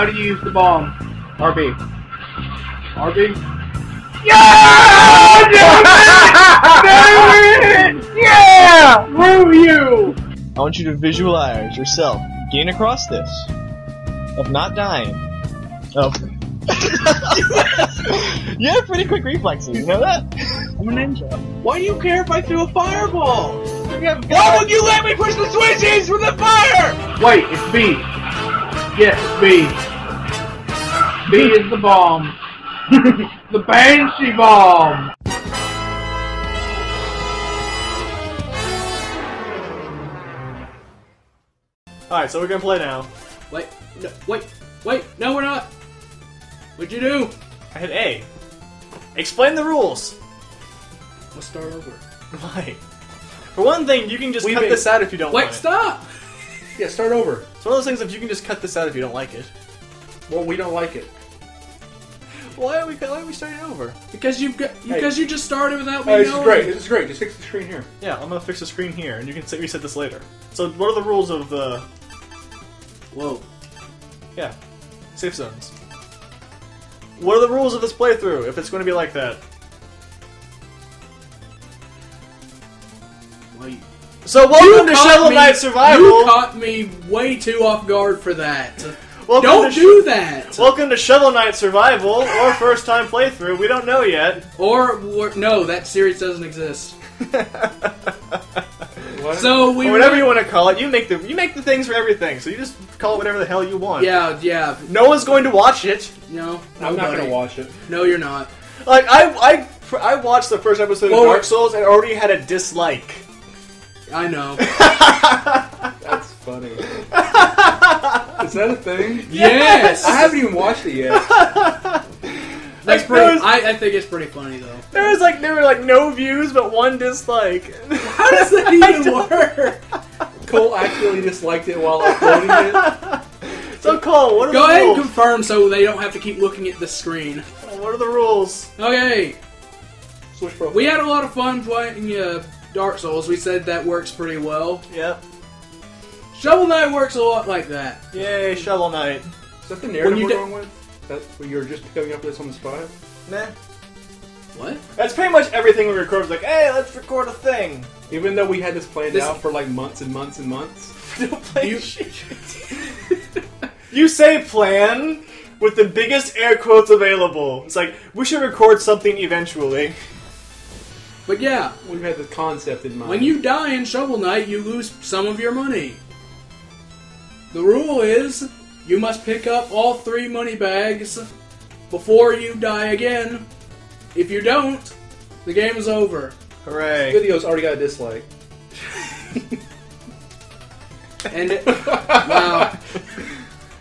How do you use the bomb? RB. RB? Yeah! Yeah! Woo you! I want you to visualize yourself getting across this of not dying. Oh. you have pretty quick reflexes, you know that? I'm a ninja. Why do you care if I threw a fireball? Why would you let me push the switches with the fire? Wait, it's B. Yes, it's B. B is the bomb. the Banshee bomb! Alright, so we're gonna play now. Wait, no, wait, wait, no, we're not. What'd you do? I hit A. Explain the rules. Let's start over. Why? For one thing, you can just We cut made- this out if you don't Wait, want it. stop! Yeah, start over. It's one of those things if you can just cut this out if you don't like it. Well, we don't like it. Why are we why are we starting over? Because you've got, because you just started without me Hey, this is great. This is great. Just fix the screen here. Yeah, I'm gonna fix the screen here, and you can set- reset this later. So, what are the rules of the Whoa. yeah safe zones? What are the rules of this playthrough if it's going to be like that? Wait. So, welcome to caught Shovel Knight Survival. You caught me way too off guard for that. Welcome Don't to do that. Welcome to Shovel Knight Survival or first time playthrough. We don't know yet. Or, or no, that series doesn't exist. What? So we or whatever were- you want to call it. You make the you make the things for everything. So you just call it whatever the hell you want. Yeah, yeah. No one's going to watch it. No, I'm not gonna watch it. No, you're not. Like I I I watched the first episode Well, of Dark Souls and already had a dislike. I know. That's funny. Is that a thing? yes. I haven't even watched it yet. That's Like, pretty. was- I, I think it's pretty funny though. There was like there were like no views but one dislike. How does that even work? Cole actually disliked it while uploading it. so Cole, what are Go the ahead and confirm so they don't have to keep looking at the screen. what are the rules? Okay, Switch profile. we had a lot of fun playing uh, Dark Souls. We said that works pretty well. Yep. Shovel Knight works a lot like that. Yay, Shovel Knight. Is that the narrative you we're di- going with? That where you're just coming up with this on the spot? Nah. What? That's pretty much everything we record. Like, hey, let's record a thing. Even though we had this planned This- out for like months and months and months. Don't play You- shit. you say plan with the biggest air quotes available. It's like we should record something eventually. But yeah, We've had the concept in mind. when you die in Shovel Knight, you lose some of your money. The rule is you must pick up all three money bags before you die again. If you don't, the game is over. Hooray! video's already got a dislike. And it, wow.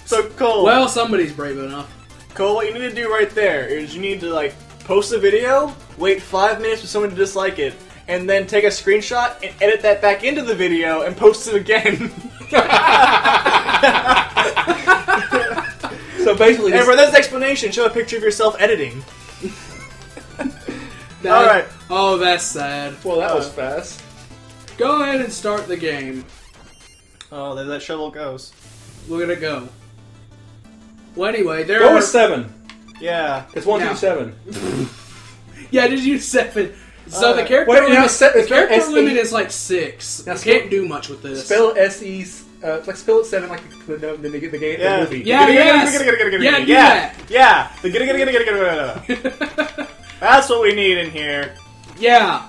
So Cole, Well, somebody's brave enough. Cole, what you need to do right there is you need to like post a video, wait five minutes for someone to dislike it, and then take a screenshot and edit that back into the video and post it again. So basically, and this, for this explanation, show a picture of yourself editing. That- All right. Oh, that's sad. well, that was Uh, fast. Go ahead and start the game. Oh, there that shovel goes. Look at it go. Well, anyway, there Go are. with seven. Yeah. It's one Now. through seven. Yeah, just use seven. So the character Wait, limit, now set- the character S limit is like six. Now you spell- can't do much with this. Spell S E. Uh, like spell it seven, like the the, the, the, the, game, Yeah. the movie. Yeah, yes. Yeah, do yeah, yeah. The get it, get it, get it, get it, get it. That's what we need in here. yeah.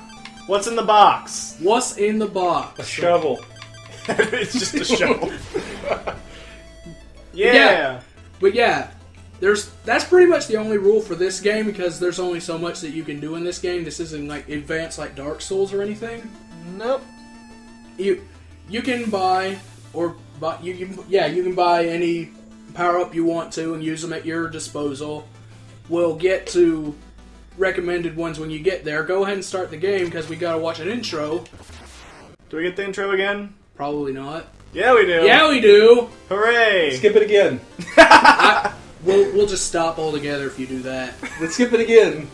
What's in the box? What's in the box? A shovel. it's just a shovel. yeah. Yeah. But yeah, there's that's pretty much the only rule for this game because there's only so much that you can do in this game. This isn't like advanced like Dark Souls or anything. Nope. You you can buy or buy you can yeah you can buy any power up you want to and use them at your disposal. We'll get to recommended ones when you get there. Go ahead and start the game because we gotta watch an intro. Do we get the intro again? Probably not. Yeah, we do. Yeah, we do. Hooray! Skip it again. I, we'll we'll just stop altogether if you do that. Let's skip it again.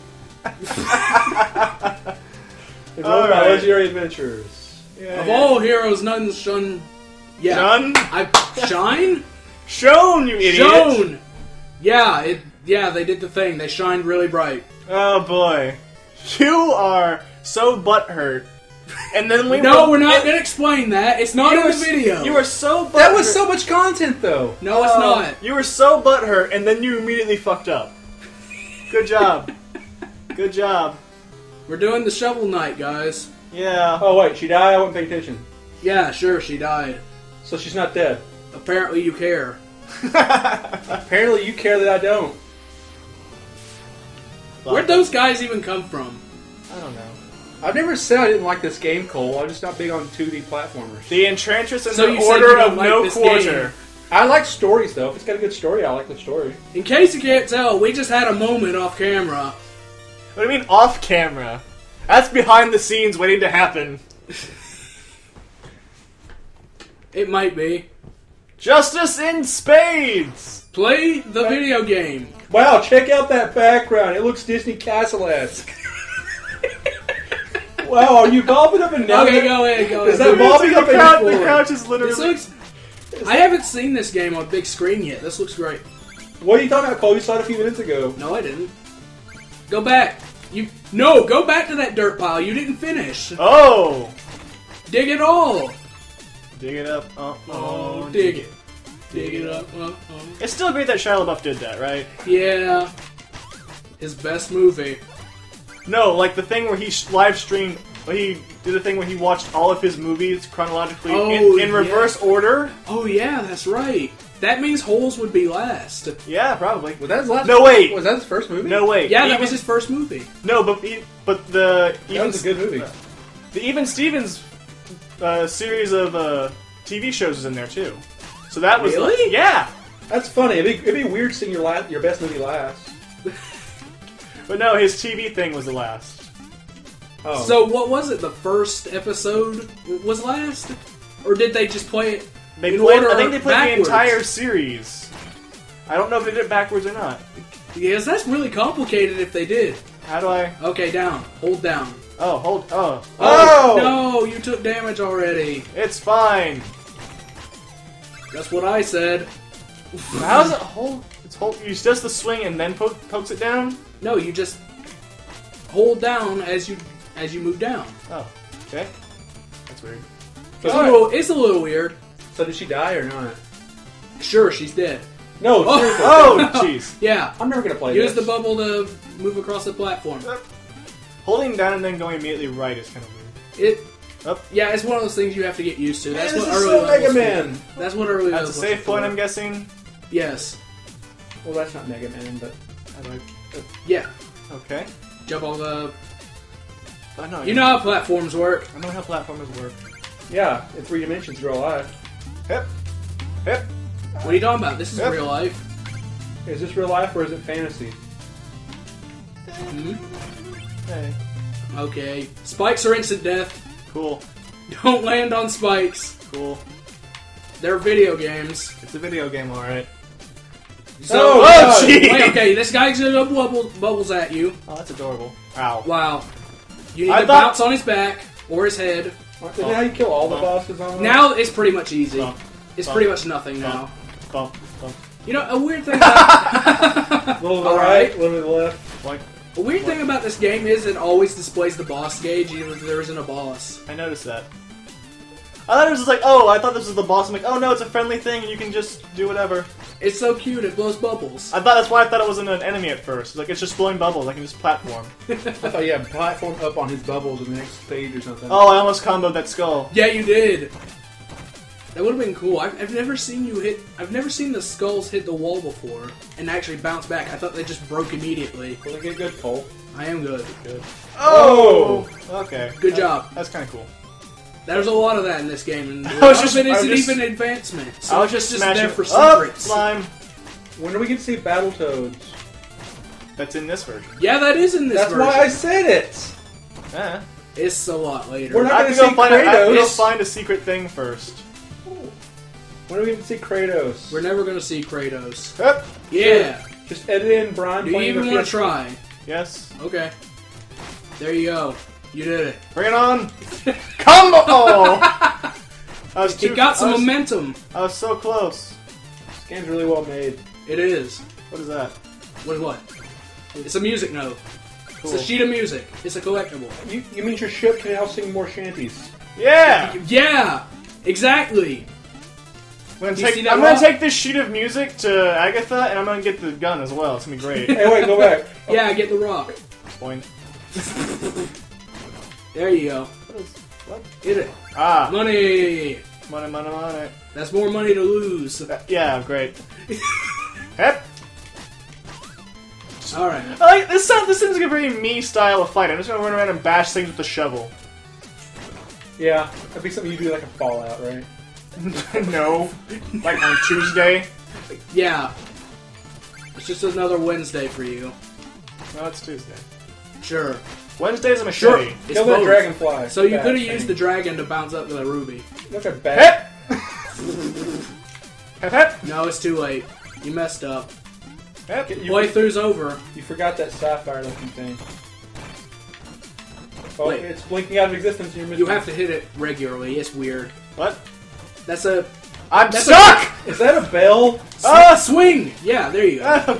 It's all All about legendary adventures. Yeah. Of all heroes, none shun. Yeah, Done. I shine. Shown, you idiot. Shown. Yeah, it. Yeah, they did the thing. They shined really bright. Oh boy, you are so butthurt. And then we No, were- we're not it- gonna explain that. It's not in were the video. You were so butthurt. That was so much content, though. No, it's Oh, not. You were so butthurt, and then you immediately fucked up. Good job. Good job. We're doing the Shovel Knight, guys. Yeah. Oh wait, she died. I wasn't paying attention. Yeah, sure, she died. So she's not dead. Apparently, you care. Apparently, you care that I don't. Where'd those guys even come from? I don't know. I've never said I didn't like this game, Cole. I'm just not big on 2D platformers. The Enchantress and So the you said Order you don't of like No this Quarter. game. I like stories, though. If it's got a good story, I like the story. In case you can't tell, we just had a moment off camera. What do you mean off camera? That's behind the scenes waiting to happen. It might be. Justice in spades! Play the video game. Wow, check out that background. It looks Disney Castle-esque. wow, are you bobbing up and down? Okay, go ahead, go ahead. Is that bobbing the, up and couch, down? the couch is This literally. looks. I haven't seen this game on big screen yet. This looks great. What are you talking about, Cole? You saw it a few minutes ago. No, I didn't. Go back. You no. Go back to that dirt pile. You didn't finish. Oh! Dig it all. Dig it up. Oh, Oh, dig it. Dig it up. Uh, uh. It's still great that Shia LaBeouf did that, right? Yeah. His best movie. No, like the thing where he live streamed. He did a thing where he watched all of his movies chronologically Oh, in, in yeah. reverse order. Oh yeah, that's right. That means Holes would be last. Yeah, probably. Was that his last? No, wait. Was that his first movie? No wait. Yeah, that was his first movie. No, but but the that even was a good movie. the even Stevens uh, series of uh, TV shows is in there too. So that was Really? yeah. That's funny. It'd be, it'd be weird seeing your last, your best movie last. But no, his TV thing was the last. Oh. So what was it? The first episode was last, or did they just play it? They In played. order I think they played backwards. the entire series. I don't know if they did it backwards or not. Yes, that's really complicated. If they did. How do I? Okay, down. Hold down. Oh, hold. Uh, oh, Oh! No, you took damage already. it's fine. That's what I said. How does it hold? It's hold. You just the swing and then poke, pokes it down. No, you just hold down as you as you move down. Oh, okay. That's weird. It's, Alright. a little, it's a little weird. So did she die or not? Sure, she's dead. No. Oh. seriously. Oh, jeez. Yeah. I'm never gonna play Use this. the bubble to move across the platform. Uh, Holding down and then going immediately right is kind of weird. It. Up. Yeah, it's one of those things you have to get used to. That's Man, what this is early so levels Mega for. Man. That's what early That's a safe point. I'm guessing. Yes. Well, that's not Mega Man, but How do I- Yeah. Okay. Jump all the. I know. You know how platforms work. I know how platformers work. yeah, in three dimensions, real life. Hip. Hip. What are you talking about? This is Yep. real life. Is this real life or is it fantasy? hmm Hey. Okay. Spikes are instant death. Cool. Don't land on spikes. Cool. They're video games. It's a video game, alright. So, Oh, Oh, God. gee! wait, okay, this guy's gonna bubble, bubbles at you. Oh, that's adorable. Ow. Wow. You need I to thought- bounce on his back or his head. Isn't that how you kill all the bosses on Now it's pretty much easy. Bump. It's Bump. pretty much nothing now. Bump. Bump. You know, a weird thing about A little to the All right, right. a little to the left. Like, a weird thing about this game is it always displays the boss gauge even if there isn't a boss. I noticed that. I thought it was just like, oh, I thought this was the boss. I'm like, oh no, it's a friendly thing and you can just do whatever. It's so cute, it blows bubbles. I thought that's why I thought it wasn't an enemy at first. Like, it's just blowing bubbles. I can just platform. I thought you had platform up on his bubbles in the next stage or something. Oh, I almost comboed that skull. Yeah, you did. That would have been cool. I've, I've never seen you hit. I've never seen the skulls hit the wall before and actually bounce back. I thought they just broke immediately. Well, get good, Cole. I am good. Good. Oh! Okay. Good That- job. That's kind of cool. There's a lot of that in this game, and a I lot was just- of it I was isn't just- even advancement. So I was just just there for up secrets. slime. When do we get to see Battletoads? That's in this version. Yeah, that is in this version. That's version. why I said it! Eh. It's a lot later. We're not gonna go see find. A, I have to go find a secret thing first. When do we get to see Kratos? We're never gonna see Kratos. Yep. Yeah. Just edit in Brian Do you even want to try? Yes. Okay. There you go. You did it. Bring it on. Combo. I was too. got some I was, momentum. I was so close. This game's really well made. It is. What is that? What is what? It's a music note. Cool. It's a sheet of music. It's a collectible. You, you mean your ship can now sing more shanties? Yeah! Yeah, exactly. I'm gonna, take, I'm gonna take this sheet of music to Agatha, and I'm gonna get the gun as well. It's gonna be great. Hey, wait, go back. Yeah, get the rock. Point. There you go. What is what? Hit it. Ah, Money. money, money, money. That's more money to lose. Uh, yeah, great. Yep. All right. I like this. Sound, this seems like a very me style of fight. I'm just gonna run around and bash things with a shovel. Yeah, that'd be something you do like a Fallout, right? no, like on Tuesday. Yeah. It's just another Wednesday for you. No, it's Tuesday. Sure. Wednesday's a Sure. machete. It's Kill that both. dragonfly. So you Bad could have used the dragon to bounce up the ruby. Look at bad. Hep. hep hep No, it's too late. You messed up. hep. You, Playthrough's over. you forgot that sapphire looking thing. Oh, Wait. it's blinking out of existence. And you're missing. You have to hit it regularly. It's weird. What? That's a I'm That's stuck. Is that a bell? Ah, swing. Yeah, there you go. ah,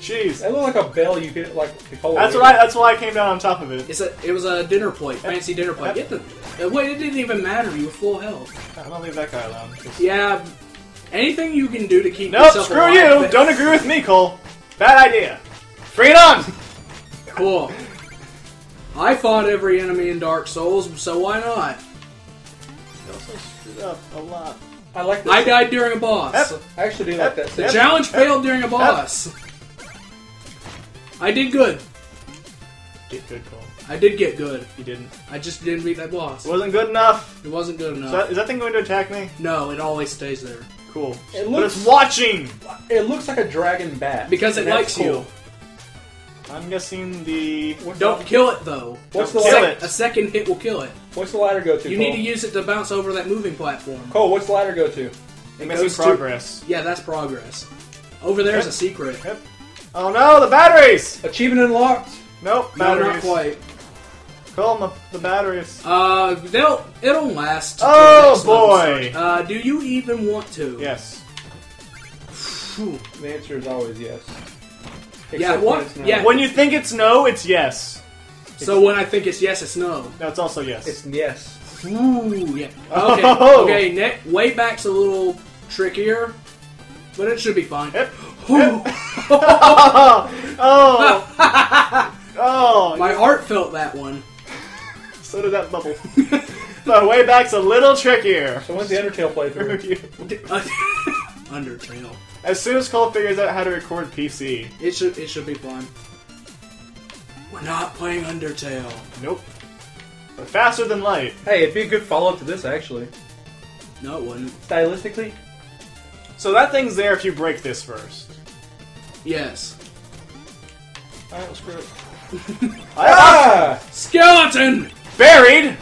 Jeez. That looked like a bell. You hit like the. That's what I. That's why I came down on top of it. It's a. It was a dinner plate, fancy dinner plate. Get the. uh, Wait, it didn't even matter. You were full health. I'm gonna leave that guy alone. 'cause- Yeah. Anything you can do to keep Nope. yourself Screw alive, you. but- Don't agree with me, Cole. Bad idea. Bring it on. Cool. I fought every enemy in Dark Souls, so why not? You also screwed up a lot. I like this. I died during a boss. Yep. I actually do like that. The Yep. challenge failed during a boss. I did good. Get good, Cole. I did get good. You didn't. I just didn't beat that boss. It wasn't good enough. It wasn't good Is enough. that, is that thing going to attack me? No, it always stays there. Cool. It but looks- it's watching. It looks like a dragon bat Because it And that's likes cool. You. I'm guessing the. What's Don't the, kill it though. What's the Kill ladder? it. A second hit will kill it. What's the ladder go to? You Cole? need to use it to bounce over that moving platform. Cole, what's the ladder go to? It missing goes to- progress. Yeah, that's progress. Over there's Yep. a secret. Yep. Oh no, the batteries! Achievement unlocked. Nope, No, batteries. not quite. Call them the, the batteries. Uh, they'll it'll last. Oh, the next level boy. Uh, do you even want to? Yes. Phew. The answer is always yes. Yeah, what? when it's. Yeah. When you think it's no, it's yes. So when I think it's yes, it's no. No, it's also yes. It's yes. Ooh, yeah. Okay. Oh. Okay. Ne- way back's a little trickier, but it should be fine. Yep. Ooh. oh. oh. My heart felt that one. So did that bubble. but way back's a little trickier. So when's the Undertale playthrough? Undertale. As soon as Cole figures out how to record PC. It should it should be fun. We're not playing Undertale. Nope. But faster than light. hey, it'd be a good follow-up to this actually. No, it wouldn't. Stylistically, So that thing's there if you break this first. Yes. Alright, well, screw it. ah! Skeleton. Buried!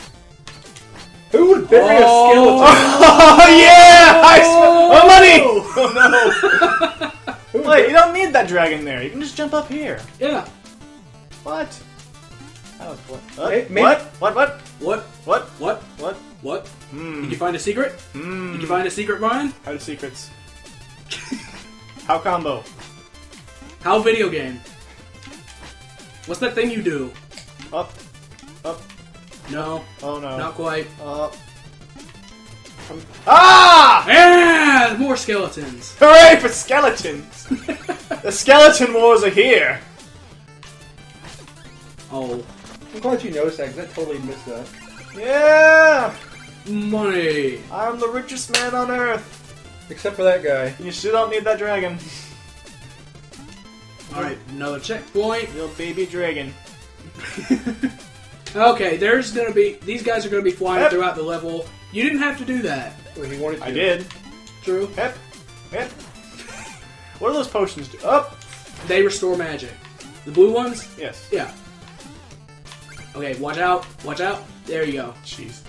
Who would bury Oh. a skeleton? Oh yeah! I sp- oh money! Wait, you don't need that dragon there. You can just jump up here. Yeah. What? That was what? What? May- may- what? What? What? What? What? What? What? What? Hmm. Did you find a secret? Hmm. Did you find a secret, Brian? How to secrets? How combo? How video game? What's that thing you do? Up. Up. No, Oh no. not quite. Up. Ah! Yeah, more skeletons. Hooray for skeletons! the skeleton wars are here. Oh, I'm glad you noticed that because I totally missed that. Yeah! money. I'm the richest man on earth. Except for that guy. You still don't need that dragon. All right, another checkpoint. Little baby dragon. Okay, there's gonna be these guys are gonna be flying Yep. throughout the level. You didn't have to do that. Well, he wanted to. I did. True. Hep. Hep. What do those potions do? Up. They restore magic. The blue ones? Yes. Yeah. Okay, watch out. Watch out. There you go. Jeez.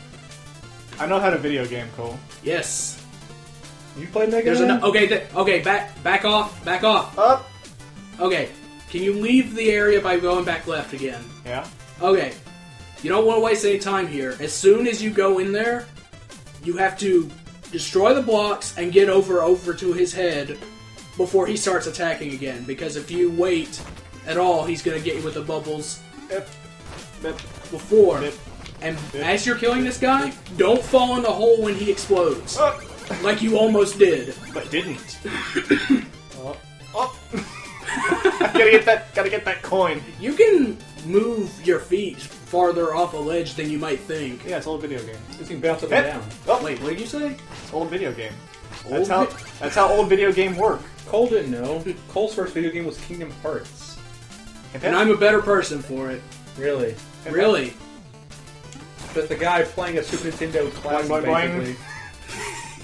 I know how to video game, Cole. Yes. You played Mega There's Man? an okay. Th- okay, back back off. Back off. Up. Okay. Can you leave the area by going back left again? Yeah. Okay. You don't want to waste any time here. As soon as you go in there, you have to destroy the blocks and get over over to his head before he starts attacking again. Because if you wait at all, he's gonna get you with the bubbles Yep. Yep. before. Yep. And as you're killing this guy, don't fall in the hole when he explodes, Oh, like you almost did. but didn't. oh. Oh. gotta get that. Gotta get that coin. You can move your feet farther off a ledge than you might think. Yeah, it's old video game. You can bounce up and down. Oh, Wait, what did you say? it's old video game. That's how. vi- That's how old video game work. Cole didn't know. Cole's first video game was Kingdom Hearts. And I'm a better person for it. Really? Really. But the guy playing a Super Nintendo classic, boing, boing. basically.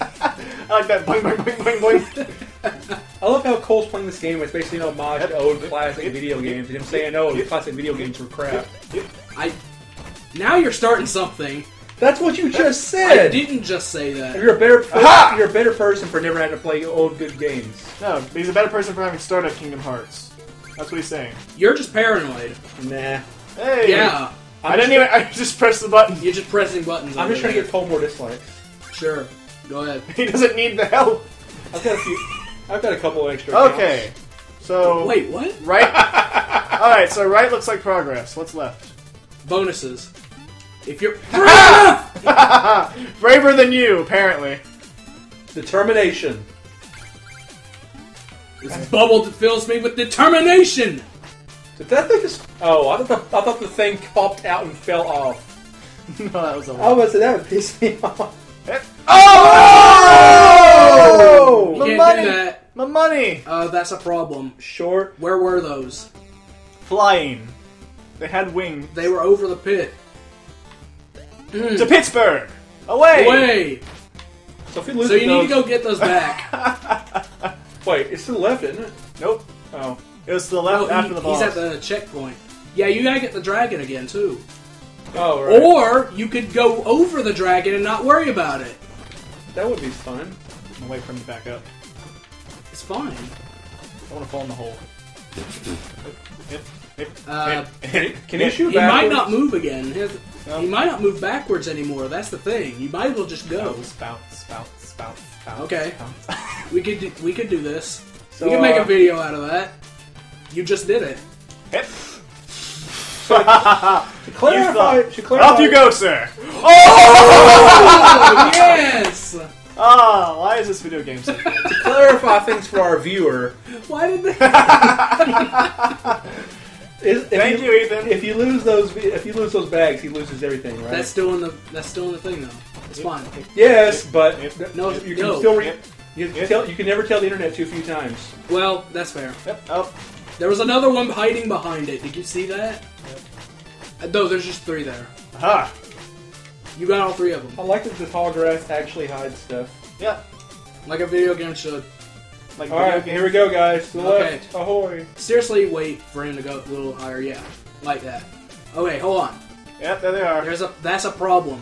I like that. Boing boing boing boing boing. I love how Cole's playing this game. It's basically an homage to old classic Yep. video games, and him saying, "Oh, Yep. classic video games were crap." I. Now you're starting something. That's what you just said. I didn't just say that. You're a better. Aha! You're a better person for never having to play old good games. No, he's a better person for having started Kingdom Hearts. That's what he's saying. You're just paranoid. Nah. Hey. Yeah. I didn't even. I just pressed the button. You're just pressing buttons. I'm just trying to get Cole more dislikes. Sure. Go ahead. He doesn't need the help. I've got a few. I've got a couple extra. Okay. So Wait, what? right. All right. So right looks like progress. What's left? Bonuses. If you're Braver than you, apparently. accounts. Determination. this bubble that fills me with determination. Did that thing just? Oh, I thought the, I thought the thing popped out and fell off. no, that was a I was it that would piss me off. Oh! You My can't money! do that. My money! Uh, that's a problem. Short. Where were those? Flying. They had wings. They were over the pit. To Pittsburgh! Away! Away. So if you lose So you need to go get those back. Wait, it's to the left, isn't it? Nope. Oh, It was to the left Oh, after he- the boss. he's at the checkpoint. Yeah, you gotta get the dragon again too. oh, right. Or you could go over the dragon and not worry about it. that would be fun. I'm gonna wait for him to back up. It's fine. I want to fall in the hole. Hip, hip, Uh, hip, hip. Can you shoot He might not move again. His- No. He might not move backwards anymore. That's the thing. You might as well just go. Bounce, bounce, bounce, bounce, bounce. Okay. bounce. We could do, we could do this. So, we could make uh, a video out of that. You just did it. Hip. To clarify, thought- to clarify, Off you go, sir! Oh yes! Ah, why is this video game so good? To clarify things for our viewer, Why did they? is, if Thank you, Ethan. If you lose those, if you lose those bags, he loses everything, right? That's still in the that's still in the thing though. It's fine. yes, but Yep. No, you can no. still re- Yep. you, can Yep. tell, you can never tell the internet too few times. Well, that's fair. Yep, up. There was another one hiding behind it. Did you see that? Uh, No, there's just three there. Aha! You got all three of them. I like that the tall grass actually hides stuff. Yeah. Like a video game should. Like All right, here we go, guys. To the Okay. left, ahoy! Seriously, wait for him to go a little higher. Yeah, like that. Okay, hold on. Yep, there they are. There's a that's a problem.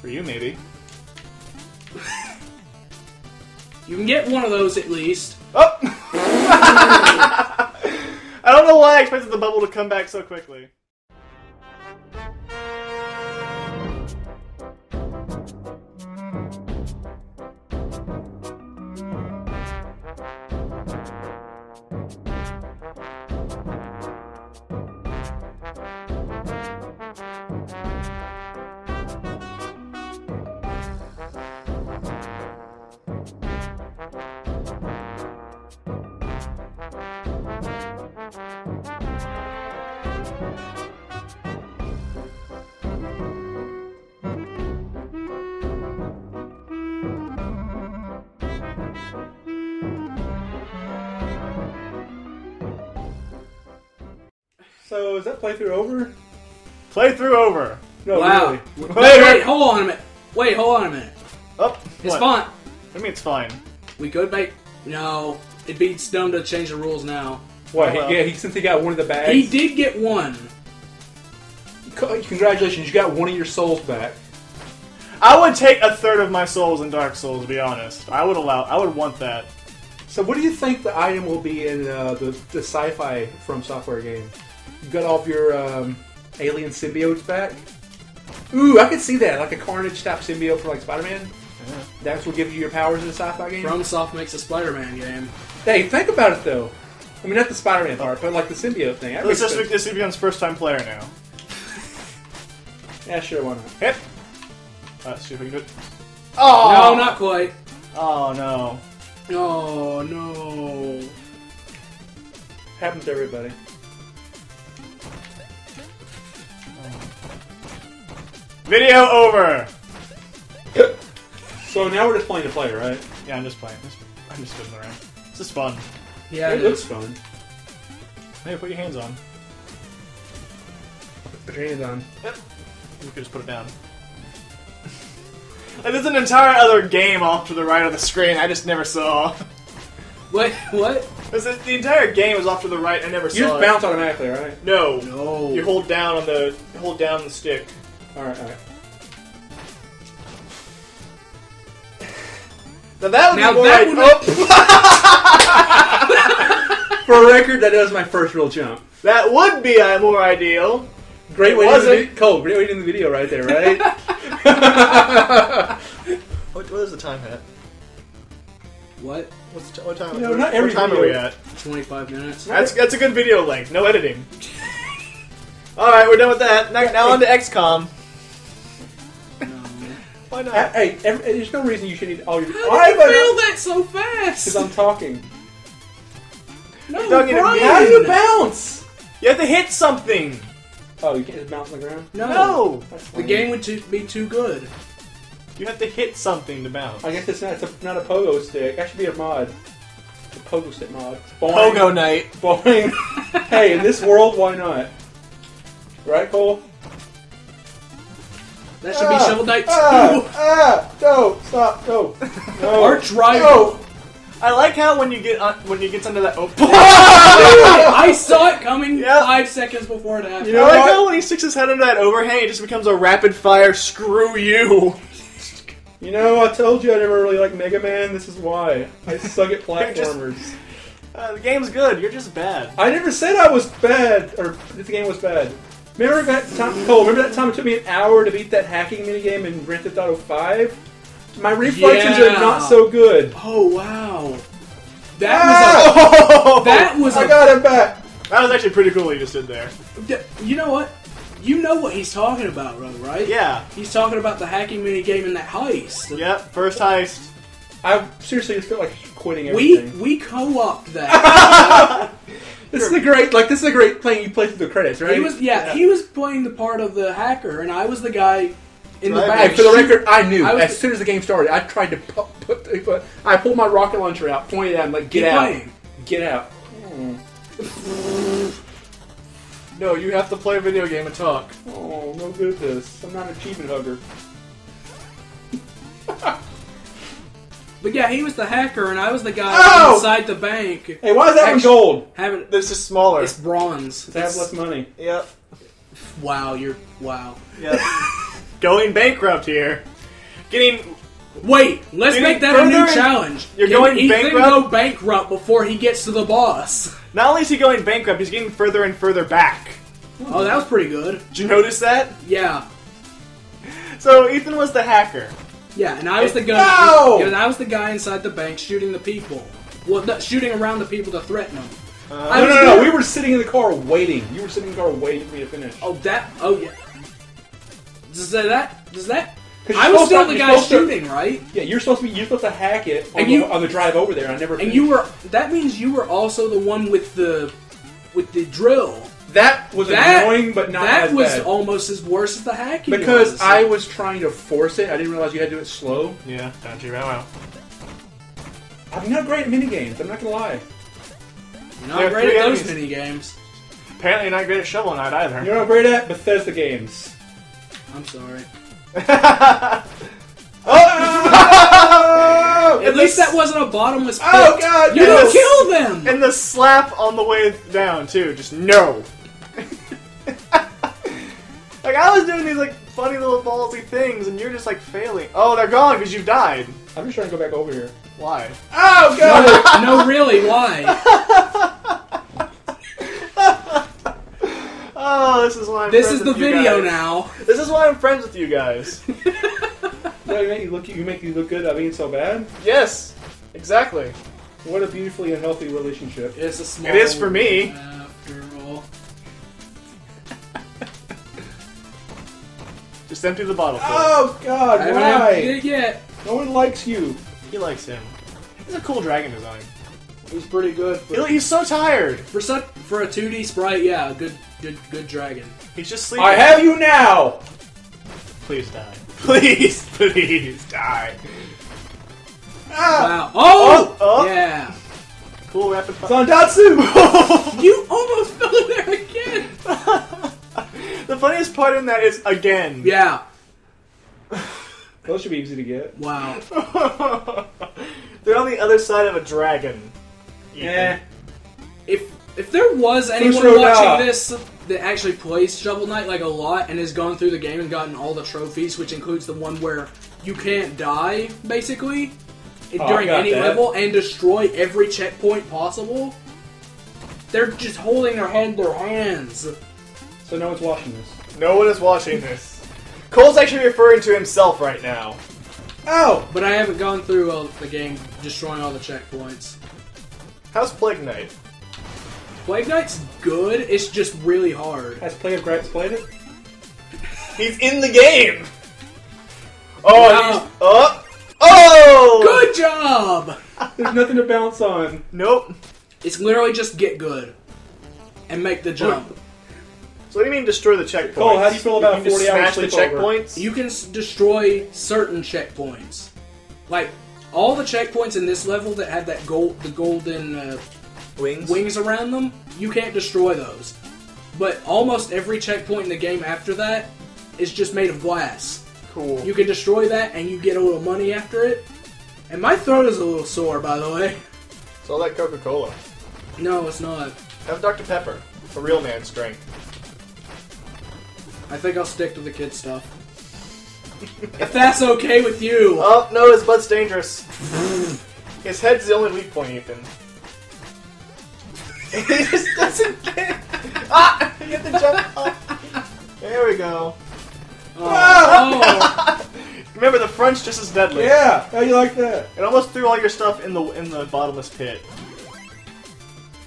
For you, maybe. You can get one of those at least. Oh! I don't know why I expected the bubble to come back so quickly. So is that playthrough over? Playthrough over. No, wow. really. Wait, Wait, wait, hold on a minute. Wait, hold on a minute. Oh, It's what? fine. I mean, it's fine. We could make no. It'd be dumb to change the rules now. What? Oh, well. he, yeah, he since he got one of the bags. He did get one. Congratulations, you got one of your souls back. I would take a third of my souls in Dark Souls, to be honest. I would allow. I would want that. So, what do you think the item will be in uh, the, the sci-fi FromSoftware game? You got all of your um, alien symbiotes back. Ooh, I could see that, like a Carnage type symbiote for like Spider-Man. That's what gives you your powers in a sci-fi game. FromSoft makes a Spider-Man game. hey, think about it though. I mean, not the Spider-Man part, but like the symbiote thing. That Let's just make sense. this Ethan's first time player now. Yeah, sure, why not? Hit. Let's see if we can do it. Oh No, not quite. Oh no. Oh no. Happens to everybody. Video over. So now we're just playing to play, right? Yeah, I'm just playing. I'm just fiddling around. This is fun. Yeah, it it looks is. fun. Hey, put your hands on. Put your hands on. Yep. You could just put it down. Like, there's an entire other game off to the right of the screen I just never saw. Wait, what? There's the entire game is off to the right. I never You saw just it. bounce automatically, right? No. No. You hold down on the hold down the stick. All right, all right. Now that would Now be more that like- oh, For a record, that was my first real jump. that would be uh, more ideal. Great It way to end the wasn't. Cole. Great way to end the video right there, right? What, what is the time at? What? What's the t- what time? No, what, not every what time are we at? 25 minutes? That's that's a good video length. No editing. All right, we're done with that. Now, now on to XCOM. No. Why not? hey, every, there's no reason you should need all your. How Why did you fail that so fast? Because I'm talking. No, talking to me. Brian! How do you bounce? You have to hit something. Oh, you can't just bounce on the ground. No. No, The game would too, be too good. you have to hit something to bounce. I guess it's not. It's a, not a pogo stick. That should be a mod. A pogo stick mod. Boing. Pogo Knight. Boing. hey, in this world, why not? Right, Cole? That should be Ah, Shovel Knight 2. Ah, ah, no, stop, no. no. Arch rival. No. I like how when you get on, when you gets under that. Oh, I saw it coming Yep. five seconds before it happened. You know I like what? how when he sticks his head under that overhang, it just becomes a rapid fire. Screw you. You know, I told you I never really liked Mega Man. This is why. I suck at You're just- platformers. Uh, the game's good. You're just bad. I never said I was bad, or that the game was bad. Remember that time, Cole? Remember that time it took me an hour to beat that hacking minigame in Grand Theft Auto Five? My reflexes Yeah. are not so good. Oh, wow. That Ah! was a. That was I a. got it back. That was actually pretty cool. What you just did there. You know what? You know what he's talking about, bro, right? Yeah. He's talking about the hacking minigame in that heist. Yep. First heist. I seriously just feel like quitting We everything. we co-opted that. this is a great, like this is a great playing. You play through the credits, right? he was yeah, he was playing the part of the hacker, and I was the guy in the back. Hey, for the record, I knew I was as soon as the game started. I tried to pu- put, put, I pulled my rocket launcher out, pointed at him, like, "Get out, playing. get out." No, you have to play a video game and talk. Oh, no good at this. I'm not an achievement hugger. But yeah, he was the hacker, and I was the guy Ow! inside the bank. Hey, why is that one Actu- gold? Having This is smaller. it's bronze. Does it have less money? Yep. Wow, you're wow. Yep. Going bankrupt here. Getting Wait, let's You're make that a new challenge. you're Can going Ethan bankrupt? go bankrupt before he gets to the boss. not only is he going bankrupt, he's getting further and further back. Oh, that was pretty good. Did you notice that? Yeah, So Ethan was the hacker. Yeah, and I was the guy. No! Yeah, and I was the guy inside the bank shooting the people. Well, not shooting around the people to threaten them. Uh, I No, was no, no, no. We were sitting in the car waiting. You were sitting in the car waiting for me to finish. Oh, that. Oh, yeah. Does that? Does that? I was still to- the guy supposed to- shooting, right? Yeah, you're supposed to be. You're supposed to hack it on, And the, you- on the drive over there. I never. And you were. That means you were also the one with the, with the drill. That was That annoying, but not that as was bad. almost as worse as the hacking. because was. I was trying to force it. I didn't realize you had to do it slow. Yeah, don't you? Wow. I'm not great at mini games. I'm not gonna lie. You're not There are great at three those enemies. mini games. Apparently you're not great at Shovel Knight either. You know what I'm great at? Bethesda games. I'm sorry. Oh! At least that wasn't a bottomless oh, pit. Oh, God, You yes. don't kill them. and the slap on the way down too. Just no. Like I was doing these like funny little ballsy things, and you're just like failing. Oh, they're gone because you've died. I'm just trying to go back over here. Why? Oh God! no, really, why? Oh, this is why I'm This is the with video now. This is why I'm friends with you guys. you make you look you make you look good at being so bad. Yes, exactly. What a beautifully unhealthy relationship. It's a small. It is for me. After Just empty the bottle. Phil. Oh God, I haven't had why? it yet. No one likes you. He likes him. He's a cool dragon design. He's pretty good. He- He's so tired. for such for a 2D sprite, yeah, good, good, good dragon. He's just sleeping. I have you now. Please die. Please, please die. Ah, Wow. Oh, Oh, oh. yeah. Cool rapid fire. Zandatsu. You almost fell in there again. the funniest part in that is again. Yeah. Those should be easy to get. Wow. They're on the other side of a dragon. Yeah. Eh. If if there was anyone watching da. this that actually plays Shovel Knight like a lot and has gone through the game and gotten all the trophies, which includes the one where you can't die, basically, Oh, during any that. level and destroy every checkpoint possible, they're just holding their head in their hands. So no one's watching this. No one is watching this. Cole's actually referring to himself right now. Oh. But I haven't gone through all the game destroying all the checkpoints. How's Plague Knight? Plague Knight's good, it's just really hard. Has Play of Gripes played it? He's in the game. Oh, Wow. he's up. Oh, Good job! There's nothing to bounce on. Nope. It's literally just get good and make the jump. So what do you mean destroy the checkpoints? Cole, how do you feel about can 40 hour smash the sleepover? checkpoints? You can s- destroy certain checkpoints, like all the checkpoints in this level that have that gold, the golden uh, wings. wings around them. You can't destroy those, but almost every checkpoint in the game after that is just made of glass. Cool. You can destroy that, and you get a little money after it. And my throat is a little sore, by the way. it's all that Coca Cola. No, it's not. Have Dr Pepper. A real man's strength. I think I'll stick to the kid stuff. if that's okay with you. Oh no, his butt's dangerous. his head's the only weak point, Ethan. he just doesn't get. Ah! You have to jump up. There we go. Oh. Remember, the front's just as deadly. Yeah. How you like that? It almost threw all your stuff in the in the bottomless pit.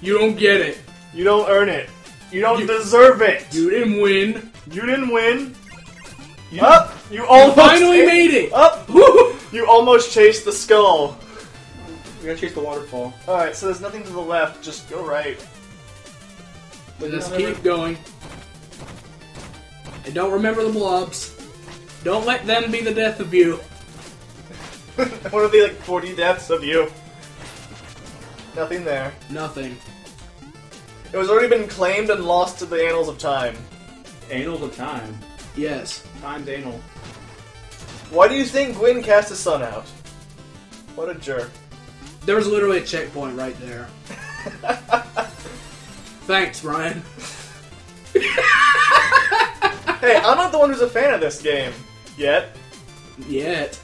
you don't get it. You don't earn it. You don't You- deserve it. You didn't win. You didn't win. Up. You almost Finally made it. Up. Woo! You almost chased the skull. We gotta chase the waterfall. All right, so there's nothing to the left. Just go right. But Just you don't keep going. And don't remember the blobs. Don't let them be the death of you. What are the like 40 deaths of you? Nothing there. Nothing. It was already been claimed and lost to the annals of time. Ever- Anal to time. Yes. Time's anal. Why do you think Gwyn cast his son out? What a jerk. There was literally a checkpoint right there. Thanks, Ryan. Hey, I'm not the one who's a fan of this game. Yet. Yet.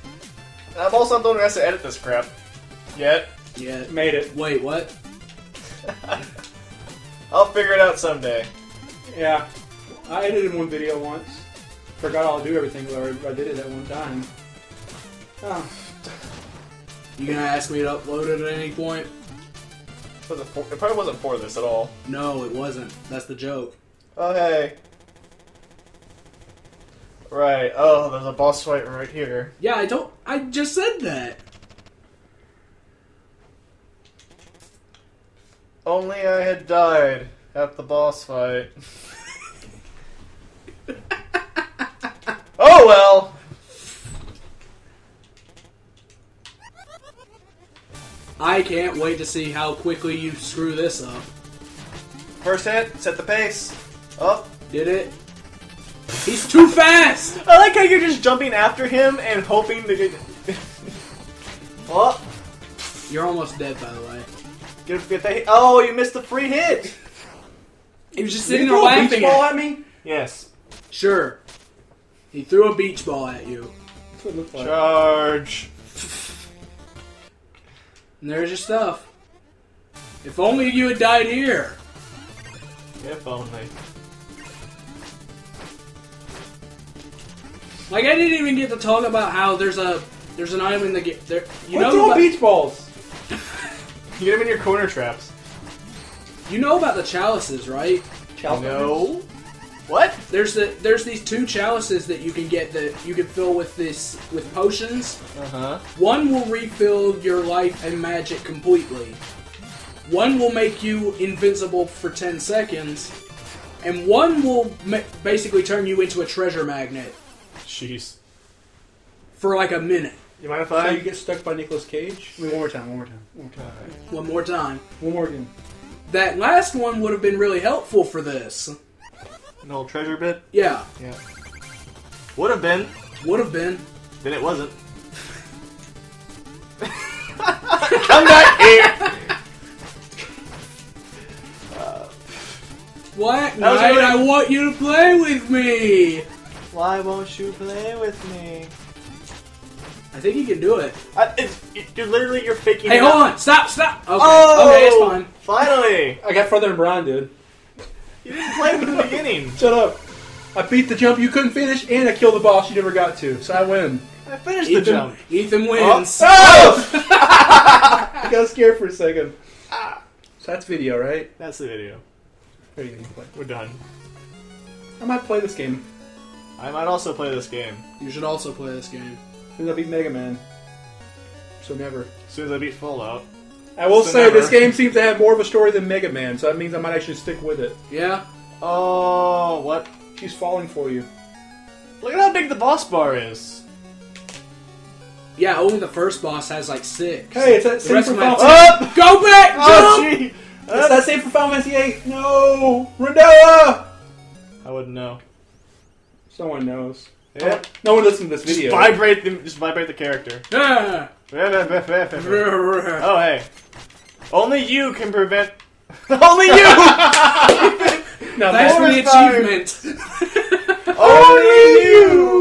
I'm also not the one who has to edit this crap. Yet. Yet. Made it. Wait, what? I'll figure it out someday. Yeah. I edited one video once. Forgot how to do everything, but I did it at one time. Oh. You gonna ask me to upload it at any point? It, for, it probably wasn't for this at all. No, it wasn't. That's the joke. Oh, hey. Right. Oh, there's a boss fight right here. Yeah, I don't. I just said that. Only I had died at the boss fight. oh well. I can't wait to see how quickly you screw this up. First hit, set the pace. Up. Did it? He's too fast! I like how you're just jumping after him and hoping to get. oh, You're almost dead, by the way. get, get that hit. Oh, you missed the free hit. He was just sitting there laughing beach ball at at me? Yes. Sure. He threw a beach ball at you. That's what it looked like. Charge. And there's your stuff. If only you had died here. If only. Like I didn't even get to talk about how there's a there's an item in the game. There, you Quit know, throwing about, beach balls. You get them in your corner traps. you know about the chalices, right? No. What? There's the there's these two chalices that you can get that you can fill with this with potions. Uh huh. One will refill your life and magic completely. One will make you invincible for 10 seconds. And one will ma- basically turn you into a treasure magnet Jeez. for like a minute. You mind if So you get stuck by Nicolas Cage? I mean, one more time, one more time, one more time. One more time. One more again. That last one would have been really helpful for this. An old treasure bit. Yeah, Yeah. Would have been. would have been. Then it wasn't. Come back here. Black That was Knight, really- I want you to play with me! Why won't you play with me? I think he can do it. I, it's, you're literally you're faking. Hey, it hold out. on! Stop, stop! Okay, Oh, okay, it's oh, fine. Finally, I got further than Brian, dude. You didn't play from the beginning. Shut up. I beat the jump you couldn't finish, and I killed the boss you never got to, so I win. I finished the jump. Ethan wins. Oh! I got scared for a second. So that's video, right? That's the video. There you go. We're done. I might play this game. I might also play this game You should also play this game. Then I'll beat Mega Man. So never. as soon as I beat Fallout. I will So say never. this game seems to have more of a story than Mega Man, so that means I might actually stick with it. Yeah? Oh, what? She's falling for you. Look at how big the boss bar is. Yeah, only the first boss has like six. Hey, it's that The same rest for of them Final have Up! Go back! Oh, Jump! gee! It's that same for Final Fantasy VIII. No, Rondella. I wouldn't know. Someone knows. Yeah. No one listened to this Just video. vibrate the just vibrate the character. Ah. oh oh, hey. Only you can prevent Only you! Now, Thanks for that- the achievement. Only you!